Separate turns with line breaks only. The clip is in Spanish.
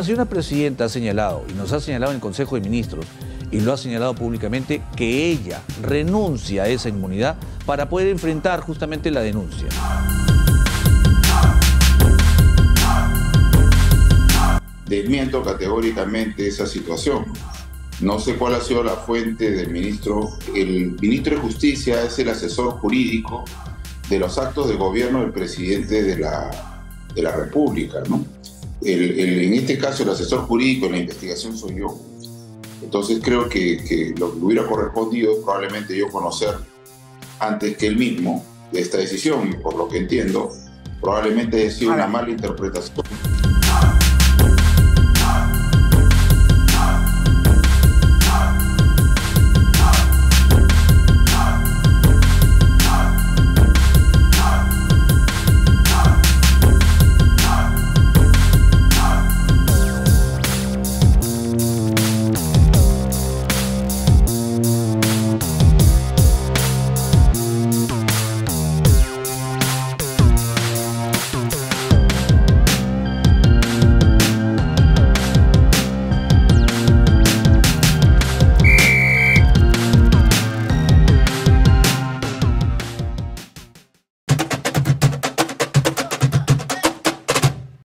la señora presidenta ha señalado, y nos ha señalado en el Consejo de Ministros, y lo ha señalado públicamente, que ella renuncia a esa inmunidad para poder enfrentar justamente la denuncia.
Desmiento categóricamente esa situación. No sé cuál ha sido la fuente del ministro. El ministro de Justicia es el asesor jurídico de los actos de gobierno del presidente de la, de la República, ¿no? En este caso, el asesor jurídico en la investigación soy yo. Entonces creo que, lo que hubiera correspondido es probablemente yo conocer antes que él mismo de esta decisión por lo que entiendo, probablemente haya sido una mala interpretación